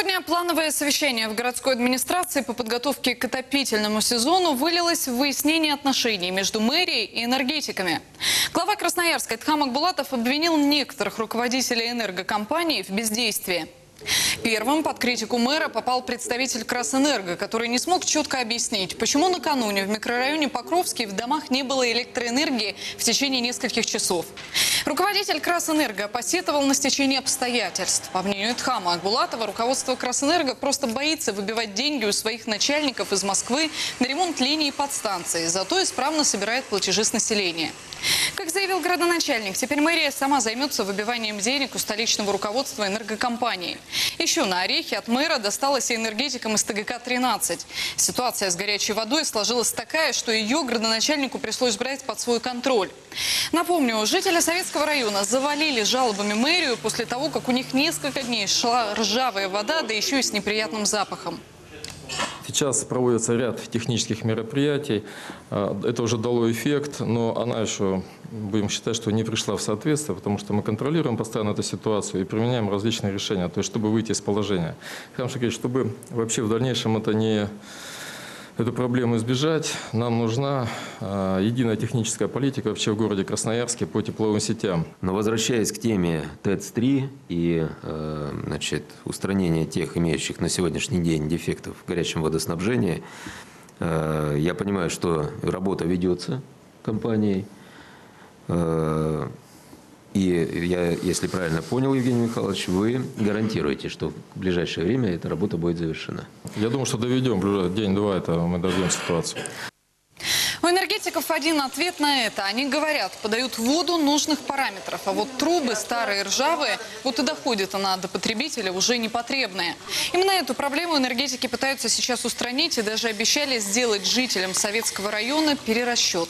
Сегодня плановое совещание в городской администрации по подготовке к отопительному сезону вылилось в выяснение отношений между мэрией и энергетиками. Глава Красноярска Тхам Акбулатов обвинил некоторых руководителей энергокомпаний в бездействии. Первым под критику мэра попал представитель Красэнерго, который не смог четко объяснить, почему накануне в микрорайоне Покровский в домах не было электроэнергии в течение нескольких часов. Руководитель Красэнерго посетовал на стечение обстоятельств. По мнению Тхама Акбулатова, руководство Красэнерго просто боится выбивать деньги у своих начальников из Москвы на ремонт линии подстанции, зато исправно собирает платежи с населения. Как заявил градоначальник, теперь мэрия сама займется выбиванием денег у столичного руководства энергокомпании. Еще на орехи от мэра досталось и энергетикам из ТГК-13. Ситуация с горячей водой сложилась такая, что ее градоначальнику пришлось брать под свой контроль. Напомню, жители Советского района завалили жалобами мэрию после того, как у них несколько дней шла ржавая вода, да еще и с неприятным запахом. Сейчас проводится ряд технических мероприятий. А, Это уже дало эффект, но она еще, будем считать, что не пришла в соответствие, потому что мы контролируем постоянно эту ситуацию и применяем различные решения, то есть чтобы выйти из положения. Шакович, чтобы вообще в дальнейшем это не эту проблему избежать, нам нужна а, единая техническая политика вообще в городе Красноярске по тепловым сетям. Но возвращаясь к теме ТЭЦ-3 и э, значит, устранения тех имеющих на сегодняшний день дефектов в горячем водоснабжении, э, я понимаю, что работа ведется компанией. Э, и я, если правильно понял, Евгений Михайлович, вы гарантируете, что в ближайшее время эта работа будет завершена. Я думаю, что доведем, день-два, это мы доведем ситуацию. У энергетиков один ответ на это. Они говорят, подают воду нужных параметров, а вот трубы старые, ржавые, вот и доходит она до потребителя уже непотребные. Именно эту проблему энергетики пытаются сейчас устранить и даже обещали сделать жителям Советского района перерасчет.